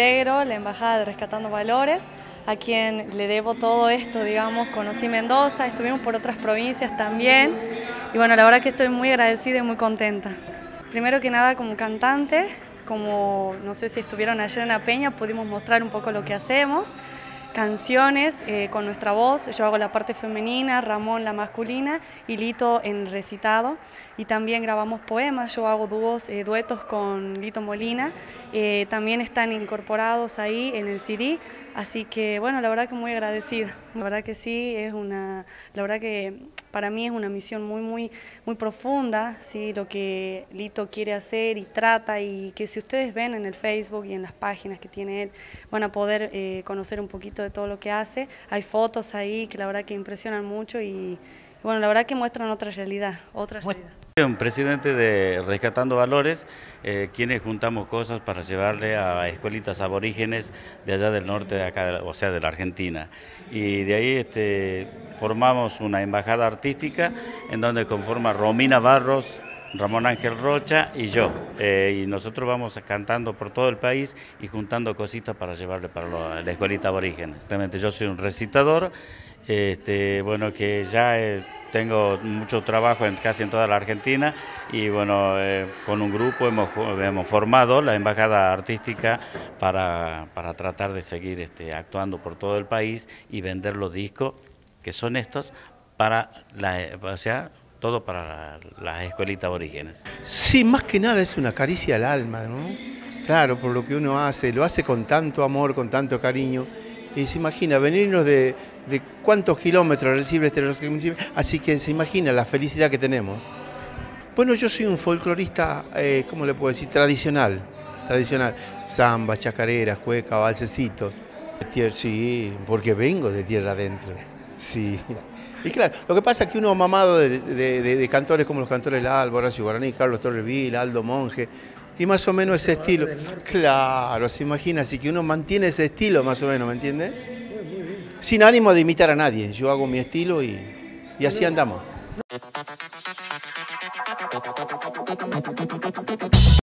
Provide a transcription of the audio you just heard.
integro la Embajada de Rescatando Valores, a quien le debo todo esto, digamos, conocí Mendoza, estuvimos por otras provincias también, y bueno, la verdad que estoy muy agradecida y muy contenta. Primero que nada como cantante, como no sé si estuvieron ayer en la peña, pudimos mostrar un poco lo que hacemos, canciones eh, con nuestra voz, yo hago la parte femenina, Ramón la masculina y Lito en recitado. Y también grabamos poemas, yo hago dúos, eh, duetos con Lito Molina, eh, también están incorporados ahí en el CD, así que bueno, la verdad que muy agradecida, la verdad que sí, es una, la verdad que para mí es una misión muy, muy, muy profunda, ¿sí? lo que Lito quiere hacer y trata y que si ustedes ven en el Facebook y en las páginas que tiene él, van a poder eh, conocer un poquito de todo lo que hace. Hay fotos ahí que la verdad que impresionan mucho y bueno, la verdad que muestran otra realidad, otra realidad. Un presidente de Rescatando Valores, eh, quienes juntamos cosas para llevarle a escuelitas aborígenes de allá del norte, de acá, o sea, de la Argentina. Y de ahí este, formamos una embajada artística en donde conforma Romina Barros, Ramón Ángel Rocha y yo. Eh, y nosotros vamos cantando por todo el país y juntando cositas para llevarle para la escuelita aborígenes. Yo soy un recitador, este, bueno, que ya... tengo mucho trabajo en, casi en toda la Argentina y bueno, eh, con un grupo hemos, hemos, formado la Embajada Artística para, para tratar de seguir este, actuando por todo el país y vender los discos que son estos para la, o sea, todo para las escuelitas aborígenes. Sí, más que nada es una caricia al alma, ¿no? Claro, por lo que uno hace, lo hace con tanto amor, con tanto cariño. Y se imagina venirnos de, de cuántos kilómetros recibe este municipio, así que se imagina la felicidad que tenemos. Bueno, yo soy un folclorista, eh, ¿cómo le puedo decir? Tradicional, tradicional. Zamba, chacareras, cueca, balsecitos. Sí, porque vengo de tierra adentro. Sí. Y claro, lo que pasa es que uno mamado de, cantores como los cantores Alba, Horacio Guaraní, Carlos Torreville, Aldo Monge, y más o menos ese estilo. Claro, se imagina, así que uno mantiene ese estilo más o menos, ¿me entiendes? Sin ánimo de imitar a nadie, yo hago mi estilo y, y así andamos.